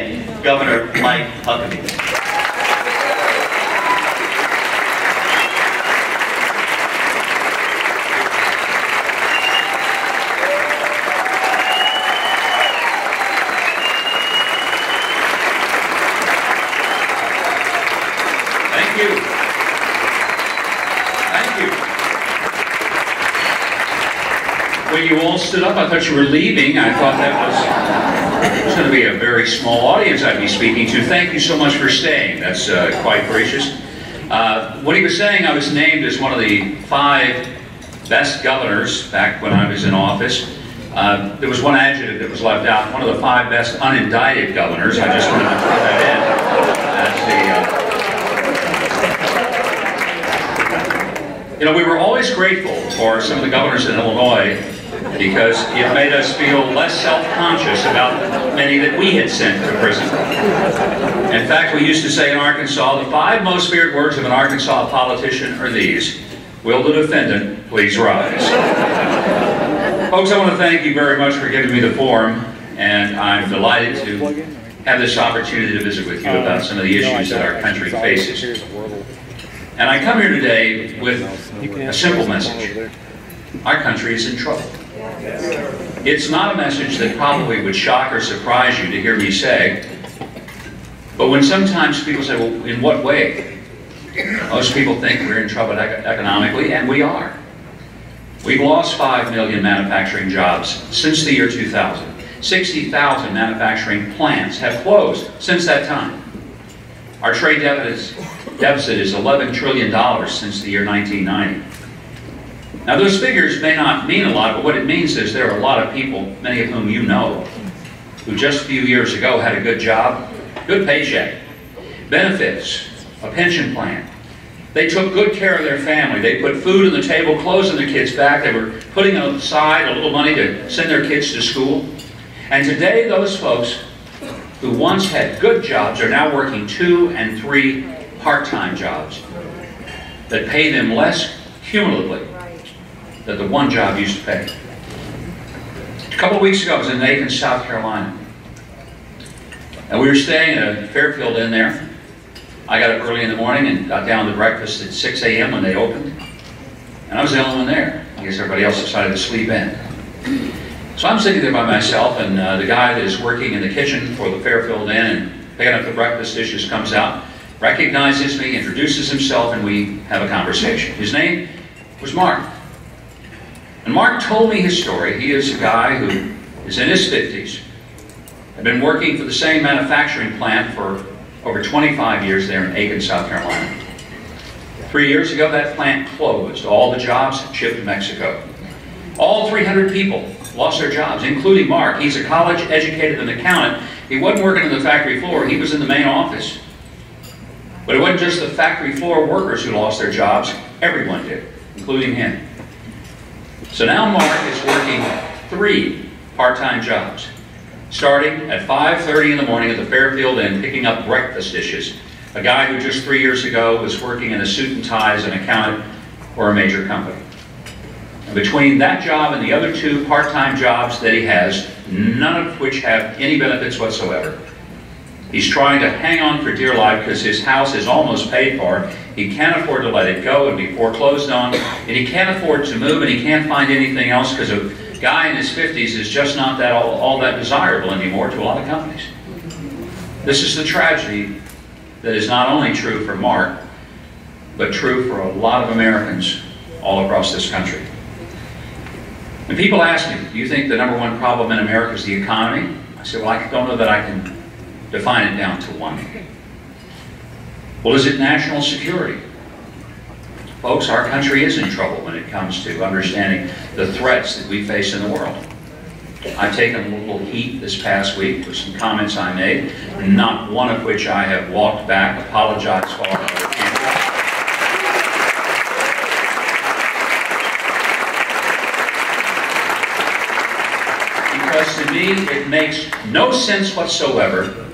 Governor Mike Huckabee. Thank you. Thank you. You all stood up, I thought you were leaving. I thought that was, was going to be a very small audience I'd be speaking to. Thank you so much for staying. That's uh, quite gracious. Uh, what he was saying, I was named as one of the five best governors back when I was in office. Uh, there was one adjective that was left out. One of the five best unindicted governors. I just wanted to throw that in. Uh, you know, we were always grateful for some of the governors in Illinois because it made us feel less self-conscious about many that we had sent to prison. In fact, we used to say in Arkansas, the five most feared words of an Arkansas politician are these. Will the defendant please rise? Folks, I want to thank you very much for giving me the forum, and I'm delighted to have this opportunity to visit with you about some of the issues that our country faces. And I come here today with a simple message. Our country is in trouble. It's not a message that probably would shock or surprise you to hear me say, but when sometimes people say, well, in what way? Most people think we're in trouble economically, and we are. We've lost 5 million manufacturing jobs since the year 2000. 60,000 manufacturing plants have closed since that time. Our trade deficit is $11 trillion since the year 1990. Now those figures may not mean a lot, but what it means is there are a lot of people, many of whom you know, who just a few years ago had a good job, good paycheck, benefits, a pension plan, they took good care of their family. They put food on the table, clothes on their kids' back. They were putting aside a little money to send their kids to school. And today, those folks who once had good jobs are now working two and three part-time jobs that pay them less cumulatively than the one job used to pay. A couple of weeks ago, I was in Aiken, South Carolina. And we were staying at a Fairfield Inn there. I got up early in the morning and got down to breakfast at 6 a.m. when they opened. And I was the only one there. I guess everybody else decided to sleep in. So I'm sitting there by myself, and uh, the guy that is working in the kitchen for the Fairfield Inn and picking up the breakfast dishes comes out, recognizes me, introduces himself, and we have a conversation. His name was Mark. And Mark told me his story. He is a guy who is in his 50s, had been working for the same manufacturing plant for over 25 years there in Aiken, South Carolina. Three years ago, that plant closed. All the jobs shipped to Mexico. All 300 people lost their jobs, including Mark. He's a college-educated and accountant. He wasn't working on the factory floor. He was in the main office. But it wasn't just the factory floor workers who lost their jobs. Everyone did, including him. So now Mark is working three part-time jobs starting at 5.30 in the morning at the Fairfield Inn picking up breakfast dishes. A guy who just three years ago was working in a suit and tie as an accountant for a major company. And between that job and the other two part-time jobs that he has, none of which have any benefits whatsoever, he's trying to hang on for dear life because his house is almost paid for. He can't afford to let it go and be foreclosed on, and he can't afford to move, and he can't find anything else because a guy in his 50s is just not that all, all that desirable anymore to a lot of companies. This is the tragedy that is not only true for Mark, but true for a lot of Americans all across this country. And people ask me, do you think the number one problem in America is the economy? I say, well, I don't know that I can define it down to one. Well, is it national security? Folks, our country is in trouble when it comes to understanding the threats that we face in the world. I've taken a little heat this past week for some comments I made, not one of which I have walked back, apologized for, Because to me, it makes no sense whatsoever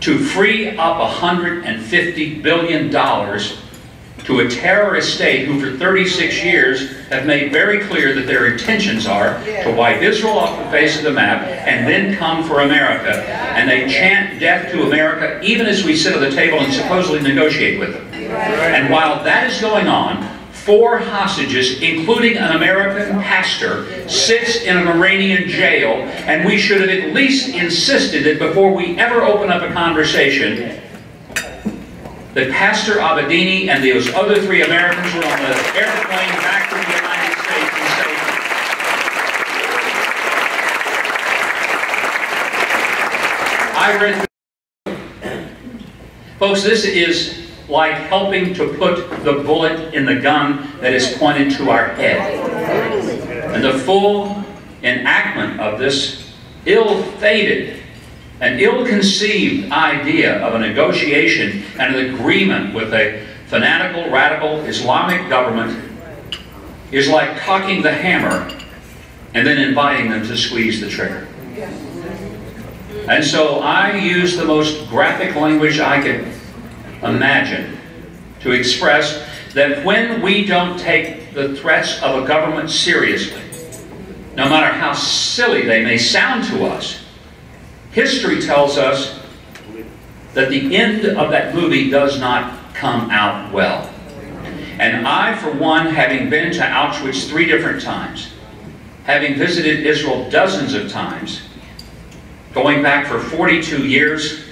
to free up $150 billion to a terrorist state who for 36 years have made very clear that their intentions are to wipe Israel off the face of the map and then come for America. And they chant death to America even as we sit at the table and supposedly negotiate with them. And while that is going on, four hostages, including an American pastor, sits in an Iranian jail, and we should have at least insisted that before we ever open up a conversation, that Pastor Abedini and those other three Americans were on the airplane back to the United States and safety. I read Folks, this is like helping to put the bullet in the gun that is pointed to our head. And the full enactment of this ill-fated an ill-conceived idea of a negotiation and an agreement with a fanatical, radical Islamic government is like cocking the hammer and then inviting them to squeeze the trigger. And so I use the most graphic language I could imagine to express that when we don't take the threats of a government seriously, no matter how silly they may sound to us, History tells us that the end of that movie does not come out well. And I, for one, having been to Auschwitz three different times, having visited Israel dozens of times, going back for 42 years,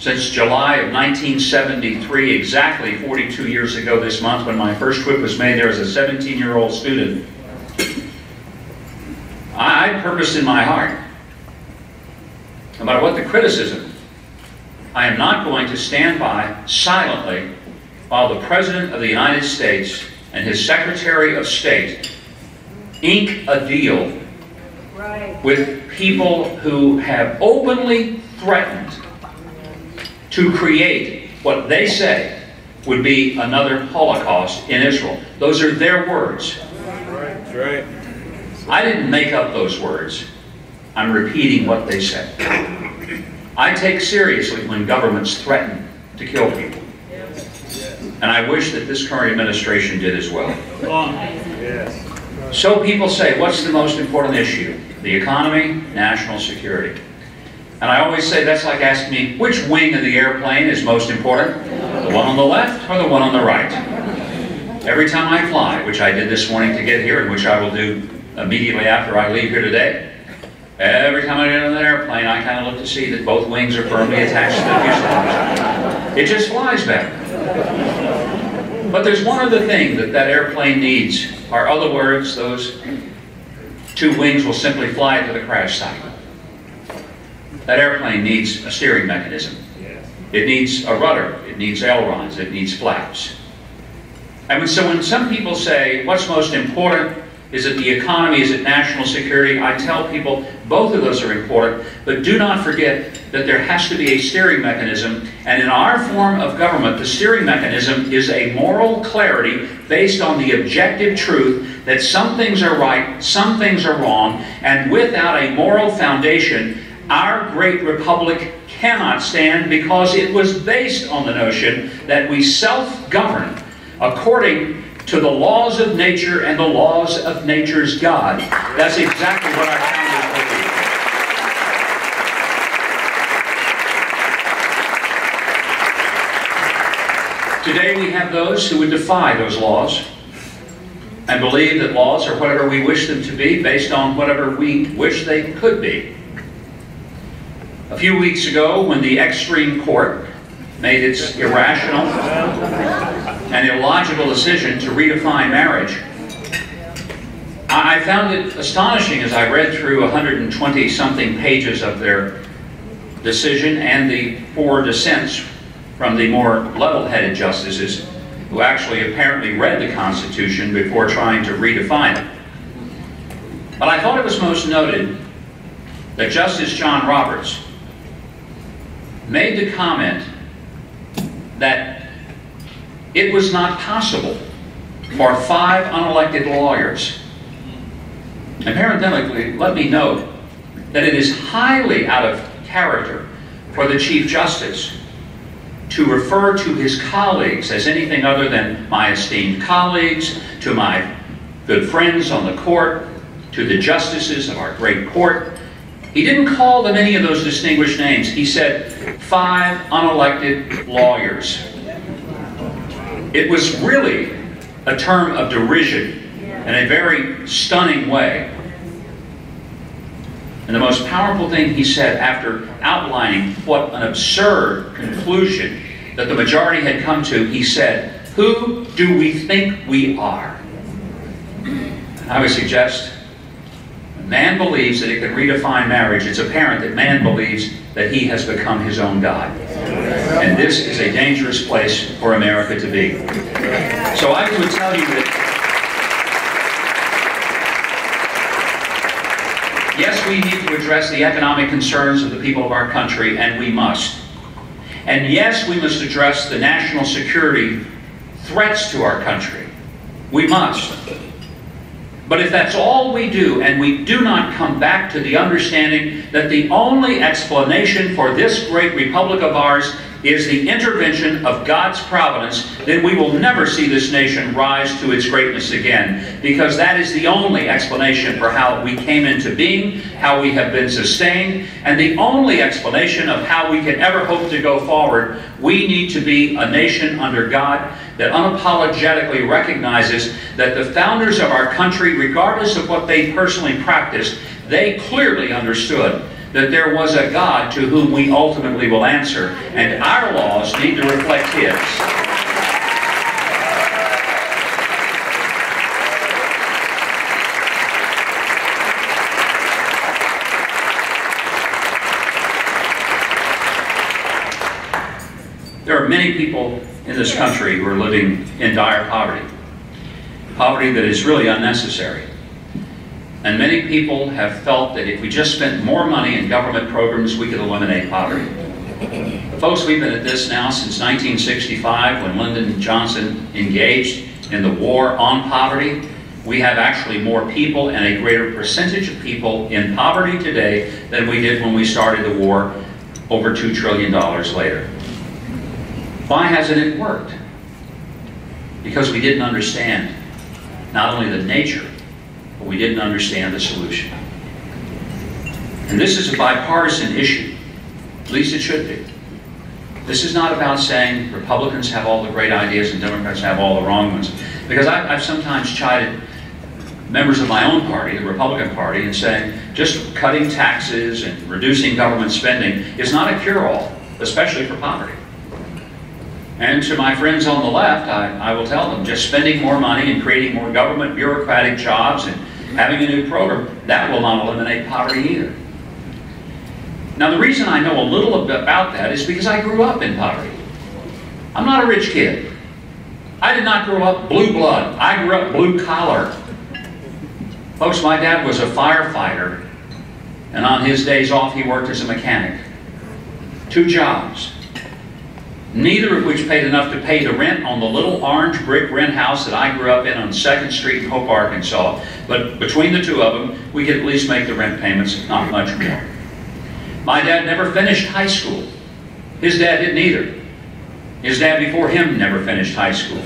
since July of 1973, exactly 42 years ago this month when my first trip was made there as a 17-year-old student, I purposed in my heart no matter what the criticism, I am not going to stand by silently while the President of the United States and his Secretary of State ink a deal right. with people who have openly threatened to create what they say would be another Holocaust in Israel. Those are their words. That's right. I didn't make up those words. I'm repeating what they said. I take seriously when governments threaten to kill people. And I wish that this current administration did as well. So people say, what's the most important issue? The economy, national security. And I always say that's like asking me, which wing of the airplane is most important? The one on the left or the one on the right? Every time I fly, which I did this morning to get here and which I will do immediately after I leave here today, Every time I get on an airplane, I kind of look to see that both wings are firmly attached to the fuselage. It just flies better. But there's one other thing that that airplane needs. Are other words, those two wings will simply fly to the crash site. That airplane needs a steering mechanism. It needs a rudder. It needs ailerons. It needs flaps. And so when some people say, what's most important is it the economy? Is it national security? I tell people both of those are important, but do not forget that there has to be a steering mechanism. And in our form of government, the steering mechanism is a moral clarity based on the objective truth that some things are right, some things are wrong, and without a moral foundation, our great republic cannot stand because it was based on the notion that we self-govern according to the laws of nature and the laws of nature's God. That's exactly what our founders believed. Today we have those who would defy those laws and believe that laws are whatever we wish them to be based on whatever we wish they could be. A few weeks ago, when the extreme court made its irrational and illogical decision to redefine marriage. I found it astonishing as I read through 120 something pages of their decision and the four dissents from the more level-headed justices who actually apparently read the Constitution before trying to redefine it. But I thought it was most noted that Justice John Roberts made the comment that it was not possible for five unelected lawyers. And parenthetically, let me note that it is highly out of character for the Chief Justice to refer to his colleagues as anything other than my esteemed colleagues, to my good friends on the court, to the justices of our great court. He didn't call them any of those distinguished names. He said five unelected lawyers. It was really a term of derision in a very stunning way. And the most powerful thing he said after outlining what an absurd conclusion that the majority had come to, he said, Who do we think we are? I would suggest man believes that it can redefine marriage. It's apparent that man believes that he has become his own God. And this is a dangerous place for America to be. So I would tell you that yes, we need to address the economic concerns of the people of our country, and we must. And yes, we must address the national security threats to our country. We must. But if that's all we do, and we do not come back to the understanding that the only explanation for this great republic of ours is the intervention of God's providence, then we will never see this nation rise to its greatness again. Because that is the only explanation for how we came into being, how we have been sustained, and the only explanation of how we can ever hope to go forward. We need to be a nation under God that unapologetically recognizes that the founders of our country, regardless of what they personally practiced, they clearly understood that there was a God to whom we ultimately will answer, and our laws need to reflect His. There are many people in this country who are living in dire poverty. Poverty that is really unnecessary. And many people have felt that if we just spent more money in government programs, we could eliminate poverty. Folks, we've been at this now since 1965 when Lyndon Johnson engaged in the war on poverty. We have actually more people and a greater percentage of people in poverty today than we did when we started the war over $2 trillion later. Why hasn't it worked? Because we didn't understand not only the nature but we didn't understand the solution. And this is a bipartisan issue. At least it should be. This is not about saying Republicans have all the great ideas and Democrats have all the wrong ones. Because I've, I've sometimes chided members of my own party, the Republican Party, and saying just cutting taxes and reducing government spending is not a cure-all, especially for poverty. And to my friends on the left, I, I will tell them just spending more money and creating more government bureaucratic jobs and having a new program, that will not eliminate poverty either. Now the reason I know a little about that is because I grew up in poverty. I'm not a rich kid. I did not grow up blue blood. I grew up blue collar. Folks, my dad was a firefighter, and on his days off he worked as a mechanic. Two jobs neither of which paid enough to pay the rent on the little orange brick rent house that I grew up in on 2nd Street in Hope, Arkansas. But between the two of them, we could at least make the rent payments, not much more. My dad never finished high school. His dad didn't either. His dad before him never finished high school.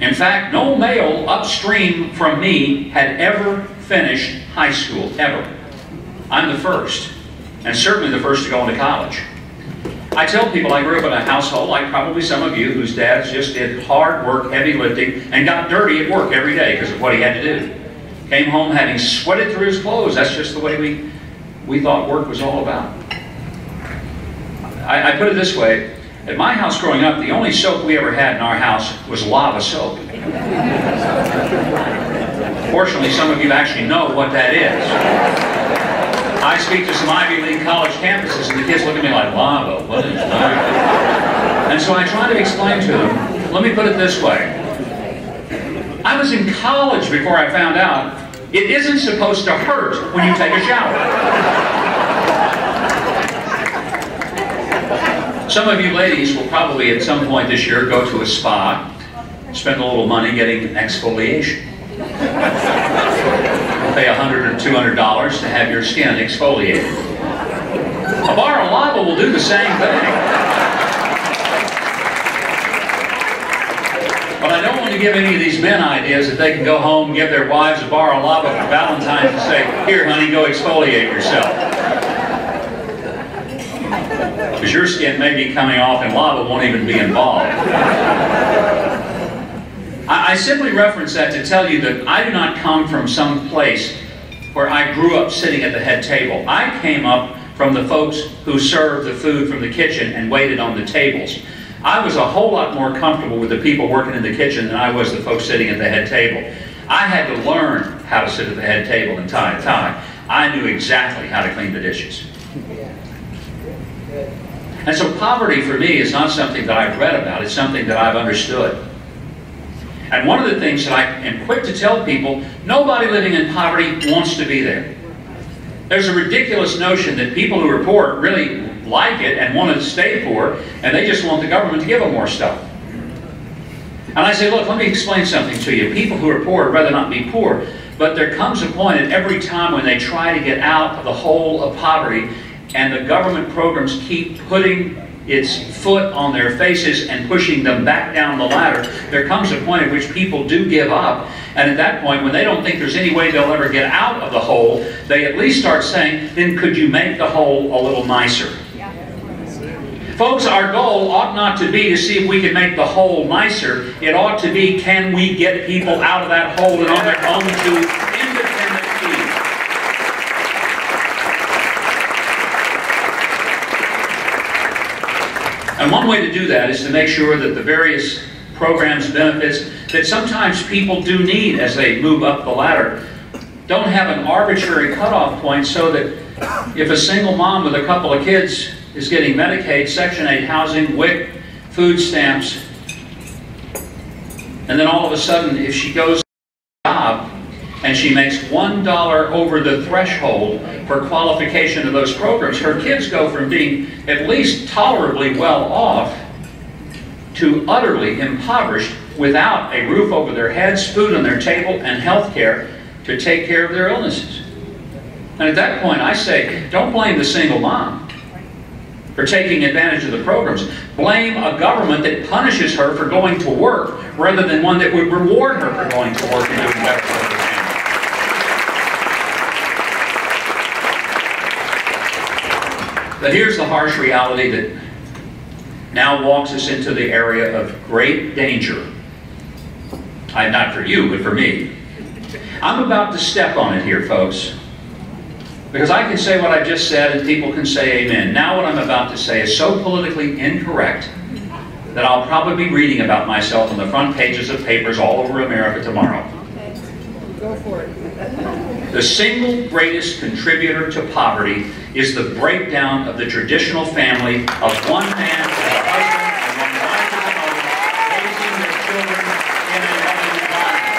In fact, no male upstream from me had ever finished high school, ever. I'm the first, and certainly the first to go into college. I tell people I grew up in a household, like probably some of you, whose dads just did hard work, heavy lifting, and got dirty at work every day because of what he had to do. Came home having sweated through his clothes. That's just the way we, we thought work was all about. I, I put it this way. At my house growing up, the only soap we ever had in our house was lava soap. Fortunately, some of you actually know what that is. I speak to some Ivy League college campuses and the kids look at me like, lava, what is lava? And so I try to explain to them, let me put it this way. I was in college before I found out it isn't supposed to hurt when you take a shower. Some of you ladies will probably at some point this year go to a spa, spend a little money getting exfoliation pay $100 or $200 to have your skin exfoliated. A bar of lava will do the same thing. But I don't want to give any of these men ideas that they can go home and give their wives a bar of lava for Valentine's and say, here, honey, go exfoliate yourself because your skin may be coming off and lava won't even be involved. I, I simply reference that to tell you that I do not come from some place where I grew up sitting at the head table. I came up from the folks who served the food from the kitchen and waited on the tables. I was a whole lot more comfortable with the people working in the kitchen than I was the folks sitting at the head table. I had to learn how to sit at the head table and tie a tie. I knew exactly how to clean the dishes. And so poverty for me is not something that I've read about, it's something that I've understood. And one of the things that I am quick to tell people, nobody living in poverty wants to be there. There's a ridiculous notion that people who are poor really like it and want to stay poor, and they just want the government to give them more stuff. And I say, look, let me explain something to you. People who are poor would rather not be poor, but there comes a point at every time when they try to get out of the hole of poverty, and the government programs keep putting its foot on their faces and pushing them back down the ladder, there comes a point at which people do give up. And at that point, when they don't think there's any way they'll ever get out of the hole, they at least start saying, then could you make the hole a little nicer? Folks, our goal ought not to be to see if we can make the hole nicer. It ought to be, can we get people out of that hole and on their own to And one way to do that is to make sure that the various programs, benefits that sometimes people do need as they move up the ladder don't have an arbitrary cutoff point so that if a single mom with a couple of kids is getting Medicaid, Section 8 housing, WIC, food stamps, and then all of a sudden if she goes and she makes $1 over the threshold for qualification of those programs, her kids go from being at least tolerably well off to utterly impoverished without a roof over their heads, food on their table, and health care to take care of their illnesses. And at that point, I say, don't blame the single mom for taking advantage of the programs. Blame a government that punishes her for going to work rather than one that would reward her for going to work and doing better for her. But here's the harsh reality that now walks us into the area of great danger. I'm not for you, but for me. I'm about to step on it here, folks. Because I can say what I just said and people can say amen. Now what I'm about to say is so politically incorrect that I'll probably be reading about myself on the front pages of papers all over America tomorrow. Okay. Go for it. The single greatest contributor to poverty is the breakdown of the traditional family of one man and a husband and one wife as a mother, raising their children in a loving environment.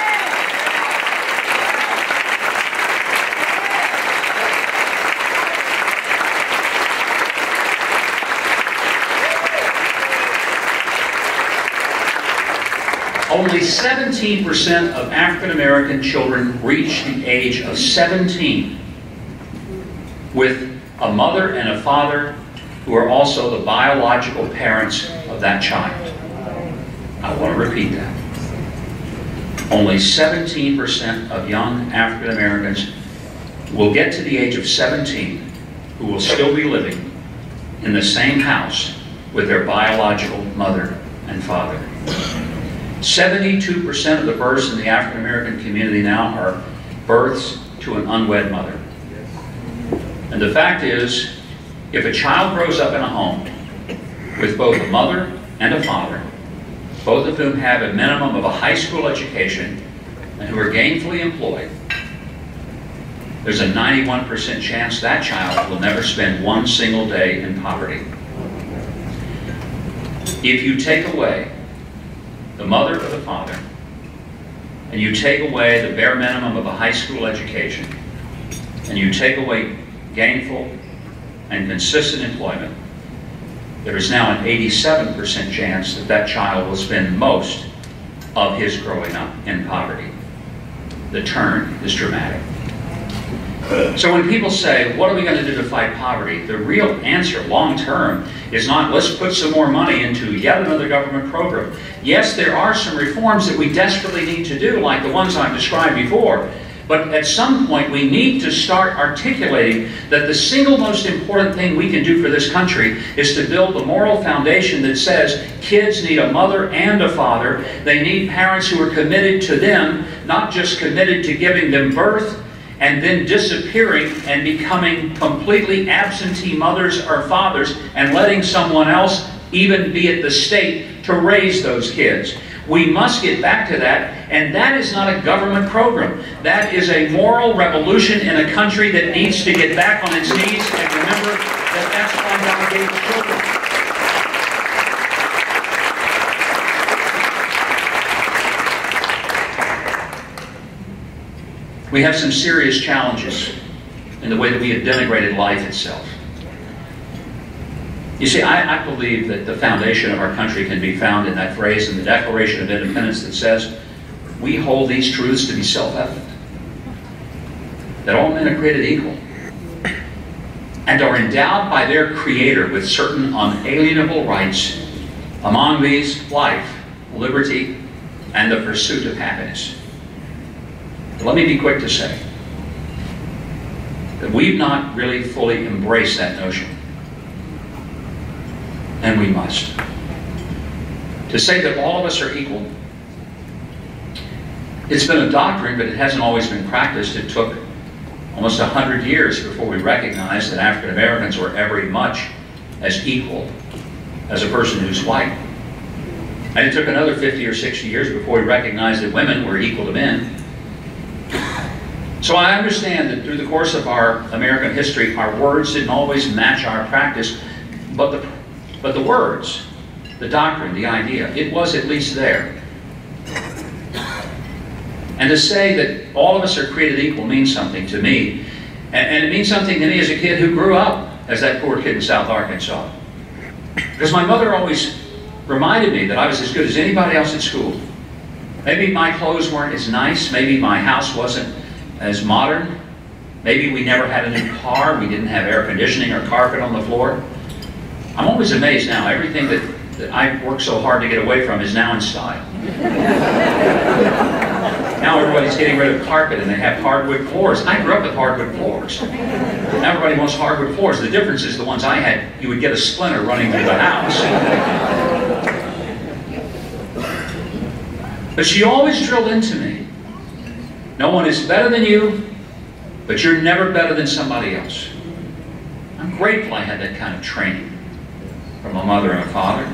Only 17% of African American children reach the age of 17 with a mother and a father who are also the biological parents of that child. I want to repeat that. Only 17% of young African Americans will get to the age of 17 who will still be living in the same house with their biological mother and father. 72% of the births in the African American community now are births to an unwed mother. And the fact is, if a child grows up in a home with both a mother and a father, both of whom have a minimum of a high school education and who are gainfully employed, there's a 91% chance that child will never spend one single day in poverty. If you take away the mother or the father, and you take away the bare minimum of a high school education, and you take away gainful and consistent employment, there is now an 87% chance that that child will spend most of his growing up in poverty. The turn is dramatic. So when people say, what are we going to do to fight poverty? The real answer, long term, is not let's put some more money into yet another government program. Yes, there are some reforms that we desperately need to do, like the ones I've described before. But at some point, we need to start articulating that the single most important thing we can do for this country is to build the moral foundation that says kids need a mother and a father. They need parents who are committed to them, not just committed to giving them birth and then disappearing and becoming completely absentee mothers or fathers and letting someone else, even be it the state, to raise those kids. We must get back to that, and that is not a government program. That is a moral revolution in a country that needs to get back on its knees and remember that that's why God gave children. We have some serious challenges in the way that we have denigrated life itself. You see, I, I, believe that the foundation of our country can be found in that phrase in the Declaration of Independence that says, we hold these truths to be self-evident. That all men are created equal and are endowed by their Creator with certain unalienable rights, among these life, liberty, and the pursuit of happiness. Let me be quick to say that we've not really fully embraced that notion. And we must. To say that all of us are equal, it's been a doctrine, but it hasn't always been practiced. It took almost 100 years before we recognized that African Americans were every much as equal as a person who's white. And it took another 50 or 60 years before we recognized that women were equal to men. So I understand that through the course of our American history, our words didn't always match our practice, but the, but the words, the doctrine, the idea, it was at least there. And to say that all of us are created equal means something to me. And, and it means something to me as a kid who grew up as that poor kid in South Arkansas. Because my mother always reminded me that I was as good as anybody else at school. Maybe my clothes weren't as nice. Maybe my house wasn't as modern. Maybe we never had a new car. We didn't have air conditioning or carpet on the floor. I'm always amazed now. Everything that, that I worked so hard to get away from is now in style. now everybody's getting rid of carpet and they have hardwood floors. I grew up with hardwood floors. Now everybody wants hardwood floors. The difference is the ones I had, you would get a splinter running through the house. But she always drilled into me no one is better than you, but you're never better than somebody else. I'm grateful I had that kind of training from a mother and a father.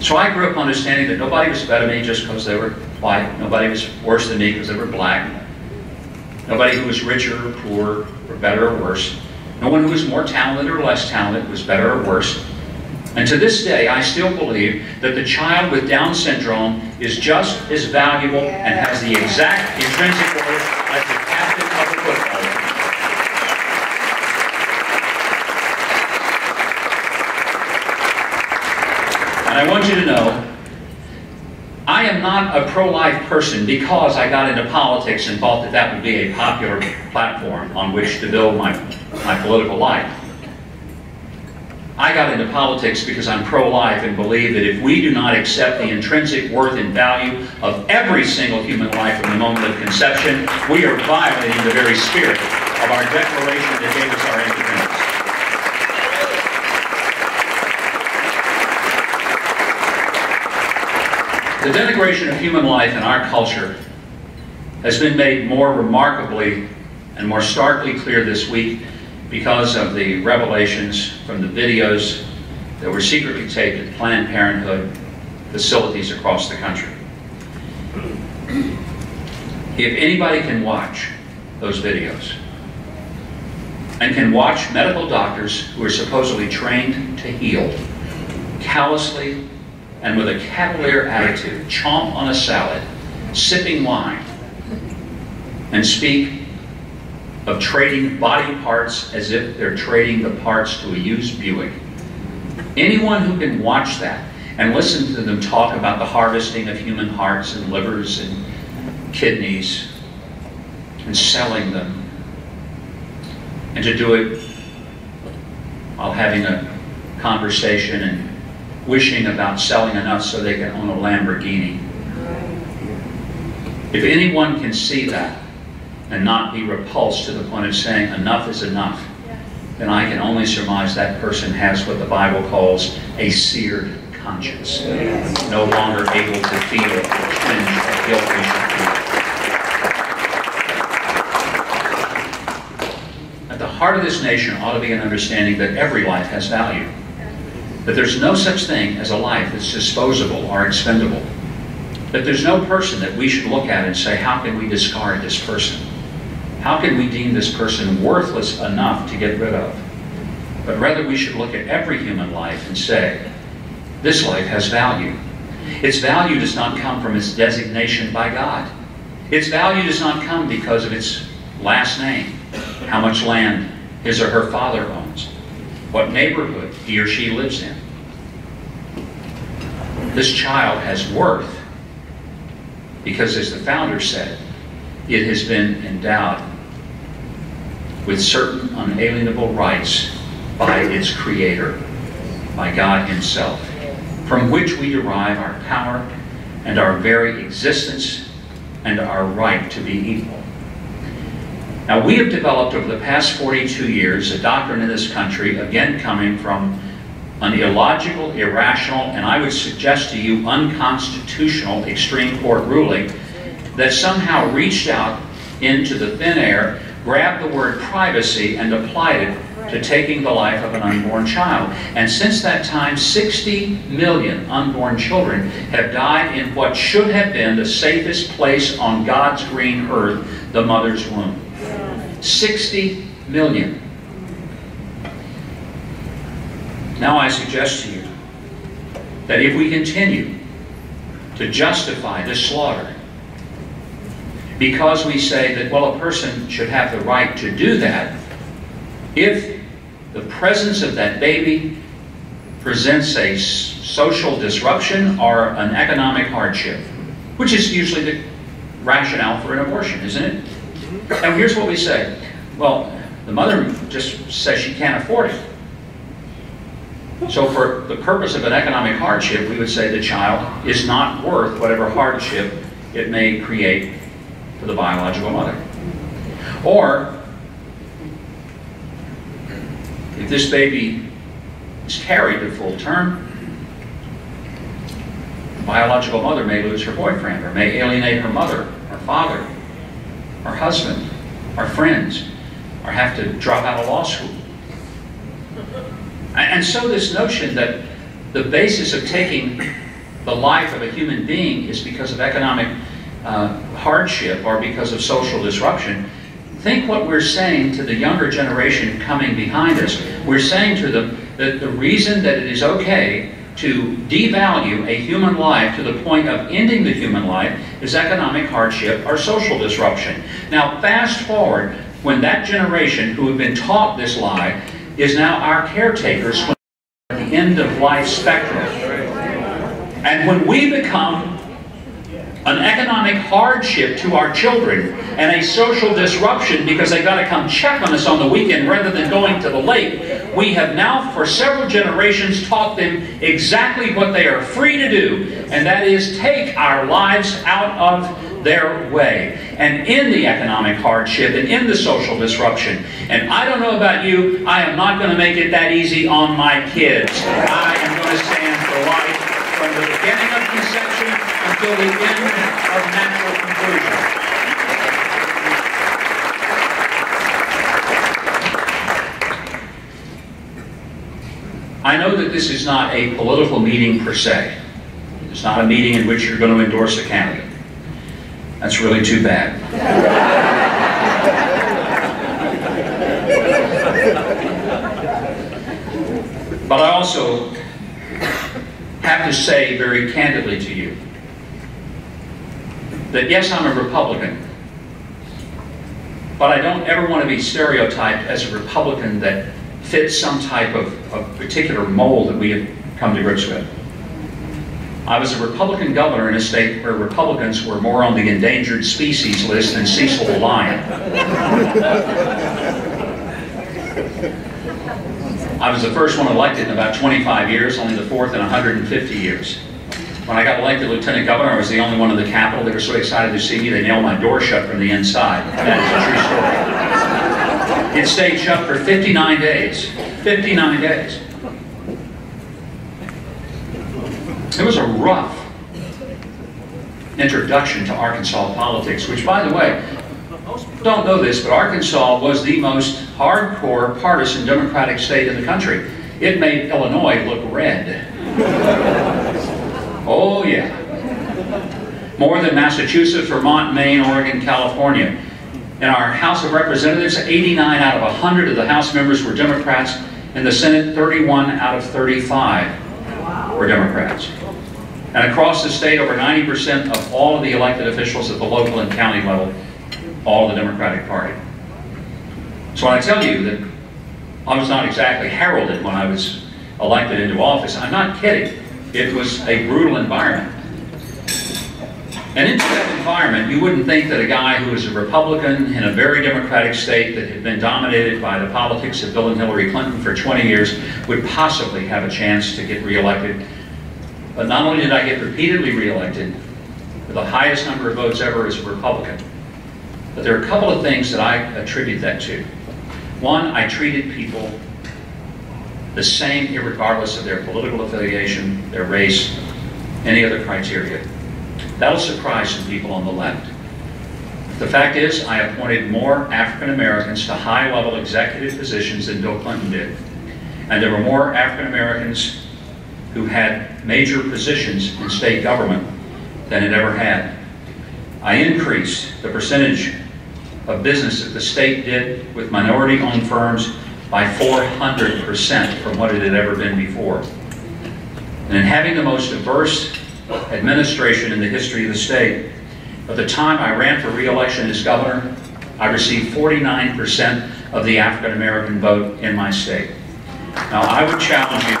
So I grew up understanding that nobody was better than me just because they were white. Nobody was worse than me because they were black. Nobody who was richer or poorer or better or worse. No one who was more talented or less talented was better or worse. And to this day, I still believe that the child with Down syndrome is just as valuable and has the exact intrinsic worth as the captain of the football. And I want you to know, I am not a pro-life person because I got into politics and thought that that would be a popular platform on which to build my, my political life. I got into politics because I'm pro-life and believe that if we do not accept the intrinsic worth and value of every single human life from the moment of conception, we are violating the very spirit of our declaration that gave us our independence. The denigration of human life in our culture has been made more remarkably and more starkly clear this week because of the revelations from the videos that were secretly taped at Planned Parenthood facilities across the country. If anybody can watch those videos and can watch medical doctors who are supposedly trained to heal callously and with a cavalier attitude chomp on a salad, sipping wine, and speak of trading body parts as if they're trading the parts to a used Buick. Anyone who can watch that and listen to them talk about the harvesting of human hearts and livers and kidneys and selling them and to do it while having a conversation and wishing about selling enough so they can own a Lamborghini. If anyone can see that and not be repulsed to the point of saying enough is enough, then I can only surmise that person has what the Bible calls a seared conscience, no longer able to feel the twinge of guilt we should feel. At the heart of this nation ought to be an understanding that every life has value. That there's no such thing as a life that's disposable or expendable. That there's no person that we should look at and say, how can we discard this person? How can we deem this person worthless enough to get rid of? But rather we should look at every human life and say, this life has value. Its value does not come from its designation by God. Its value does not come because of its last name, how much land his or her father owns, what neighborhood he or she lives in. This child has worth because, as the founder said, it has been endowed with certain unalienable rights by its creator, by God himself from which we derive our power and our very existence and our right to be equal. Now, we have developed over the past 42 years a doctrine in this country, again coming from an illogical, irrational, and I would suggest to you unconstitutional extreme court ruling that somehow reached out into the thin air, grabbed the word privacy, and applied it to taking the life of an unborn child. And since that time, 60 million unborn children have died in what should have been the safest place on God's green earth, the mother's womb. 60 million. Now I suggest to you that if we continue to justify this slaughter, because we say that, well, a person should have the right to do that, if the presence of that baby presents a social disruption or an economic hardship, which is usually the rationale for an abortion, isn't it? And here's what we say. Well, the mother just says she can't afford it. So for the purpose of an economic hardship, we would say the child is not worth whatever hardship it may create for the biological mother. Or if this baby is carried to full term, the biological mother may lose her boyfriend or may alienate her mother, her father, her husband, her friends, or have to drop out of law school. And so this notion that the basis of taking the life of a human being is because of economic uh, hardship or because of social disruption Think what we're saying to the younger generation coming behind us. We're saying to them that the reason that it is okay to devalue a human life to the point of ending the human life is economic hardship or social disruption. Now, fast forward when that generation who have been taught this lie is now our caretakers at the end of life spectrum. And when we become an economic hardship to our children, and a social disruption because they've got to come check on us on the weekend rather than going to the lake. We have now, for several generations, taught them exactly what they are free to do, and that is take our lives out of their way and in the economic hardship and in the social disruption. And I don't know about you, I am not going to make it that easy on my kids. I am going to stand for life from the beginning of conception until the end of natural conclusion. I know that this is not a political meeting per se. It's not a meeting in which you're going to endorse a candidate. That's really too bad. but I also have to say very candidly to you that yes, I'm a Republican, but I don't ever want to be stereotyped as a Republican that fits some type of, of particular mold that we have come to grips with. I was a Republican governor in a state where Republicans were more on the endangered species list than Cecil the lion. I was the first one elected in about 25 years, only the fourth in 150 years. When I got elected lieutenant governor, I was the only one in the Capitol. They were so excited to see me, they nailed my door shut from the inside. That is a true story. It stayed shut for 59 days. 59 days. It was a rough introduction to Arkansas politics, which, by the way, most people don't know this, but Arkansas was the most hardcore partisan Democratic state in the country. It made Illinois look red. More than Massachusetts, Vermont, Maine, Oregon, California. In our House of Representatives, 89 out of 100 of the House members were Democrats. In the Senate, 31 out of 35 were Democrats. And across the state, over 90% of all of the elected officials at the local and county level, all the Democratic Party. So when I tell you that I was not exactly heralded when I was elected into office, I'm not kidding. It was a brutal environment. And into that environment, you wouldn't think that a guy who was a Republican in a very democratic state that had been dominated by the politics of Bill and Hillary Clinton for 20 years would possibly have a chance to get reelected. But not only did I get repeatedly reelected, with the highest number of votes ever as a Republican, but there are a couple of things that I attribute that to. One, I treated people the same regardless of their political affiliation, their race, any other criteria. That'll surprise some people on the left. The fact is, I appointed more African Americans to high level executive positions than Bill Clinton did. And there were more African Americans who had major positions in state government than it ever had. I increased the percentage of business that the state did with minority owned firms by 400% from what it had ever been before. And in having the most diverse administration in the history of the state. At the time I ran for re-election as governor, I received 49% of the African American vote in my state. Now I would challenge you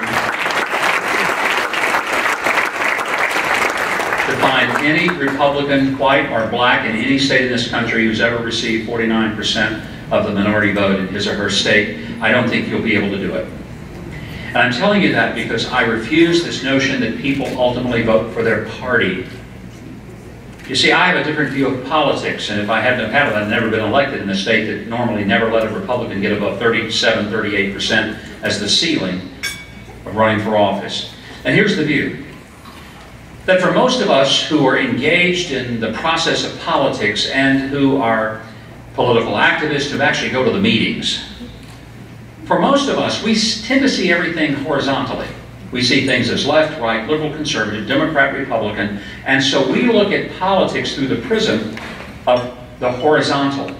to find any Republican, white or black in any state in this country who's ever received 49% of the minority vote in his or her state. I don't think you'll be able to do it. And I'm telling you that because I refuse this notion that people ultimately vote for their party. You see, I have a different view of politics, and if I hadn't had it, I'd never been elected in a state that normally never let a Republican get above 37, 38% as the ceiling of running for office. And here's the view. That for most of us who are engaged in the process of politics and who are political activists who actually go to the meetings, for most of us, we tend to see everything horizontally. We see things as left, right, liberal, conservative, Democrat, Republican, and so we look at politics through the prism of the horizontal.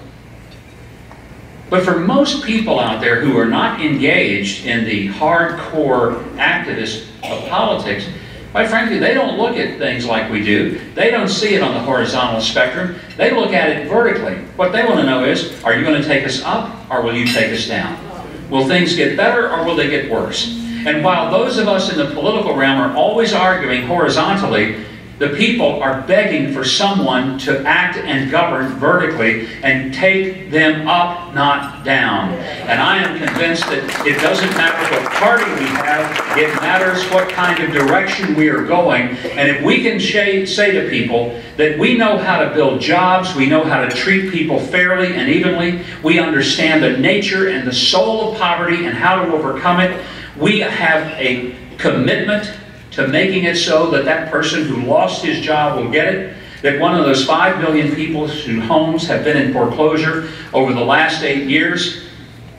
But for most people out there who are not engaged in the hardcore activists of politics, quite frankly, they don't look at things like we do. They don't see it on the horizontal spectrum. They look at it vertically. What they want to know is, are you going to take us up or will you take us down? Will things get better or will they get worse? And while those of us in the political realm are always arguing horizontally, the people are begging for someone to act and govern vertically and take them up, not down. And I am convinced that it doesn't matter what party we have, it matters what kind of direction we are going. And if we can say to people that we know how to build jobs, we know how to treat people fairly and evenly, we understand the nature and the soul of poverty and how to overcome it, we have a commitment to making it so that that person who lost his job will get it, that one of those 5 million people whose homes have been in foreclosure over the last eight years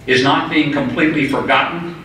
is not being completely forgotten.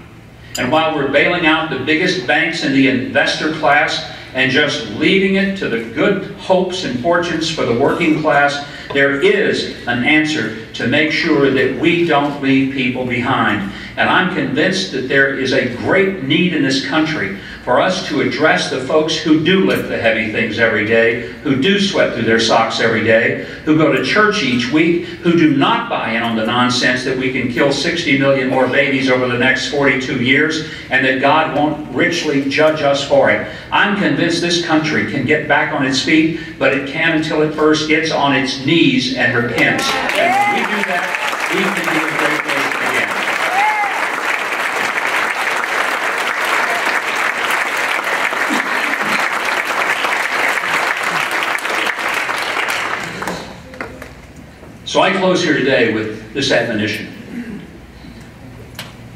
And while we're bailing out the biggest banks in the investor class and just leaving it to the good hopes and fortunes for the working class, there is an answer to make sure that we don't leave people behind. And I'm convinced that there is a great need in this country for us to address the folks who do lift the heavy things every day, who do sweat through their socks every day, who go to church each week, who do not buy in on the nonsense that we can kill 60 million more babies over the next 42 years and that God won't richly judge us for it. I'm convinced this country can get back on its feet, but it can until it first gets on its knees and repents. And when we do that, we can be a great place again. Close here today with this admonition.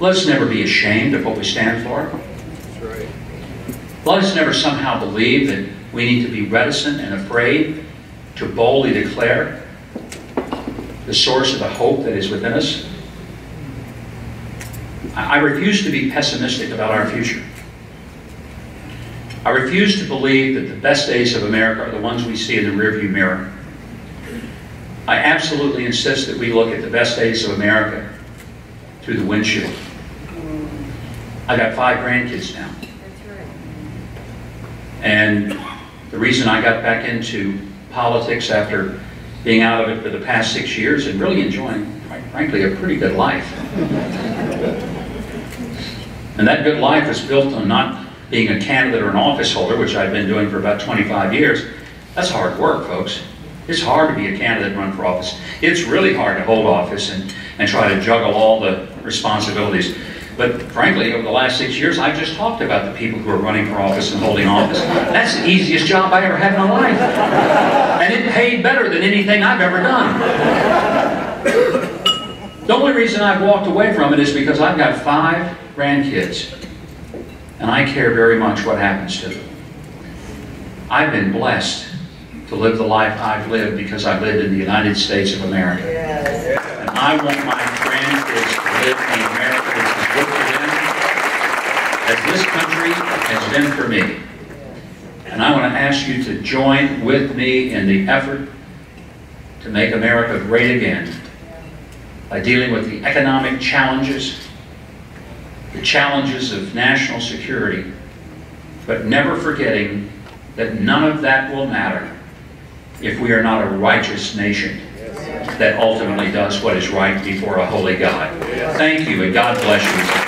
Let us never be ashamed of what we stand for. Let us never somehow believe that we need to be reticent and afraid to boldly declare the source of the hope that is within us. I I refuse to be pessimistic about our future. I refuse to believe that the best days of America are the ones we see in the rearview mirror. I absolutely insist that we look at the best days of America through the windshield. I got five grandkids now. And the reason I got back into politics after being out of it for the past six years and really enjoying, quite frankly, a pretty good life. And that good life is built on not being a candidate or an office holder, which I've been doing for about 25 years. That's hard work, folks. It's hard to be a candidate and run for office. It's really hard to hold office and, and try to juggle all the responsibilities. But frankly, over the last six years, I've just talked about the people who are running for office and holding office. That's the easiest job I ever had in my life. And it paid better than anything I've ever done. The only reason I've walked away from it is because I've got five grandkids. And I care very much what happens to them. I've been blessed to live the life I've lived because I lived in the United States of America. And I want my grandkids to live in America that's as good for them as this country has been for me. And I want to ask you to join with me in the effort to make America great again by dealing with the economic challenges, the challenges of national security, but never forgetting that none of that will matter if we are not a righteous nation that ultimately does what is right before a holy God. Thank you, and God bless you.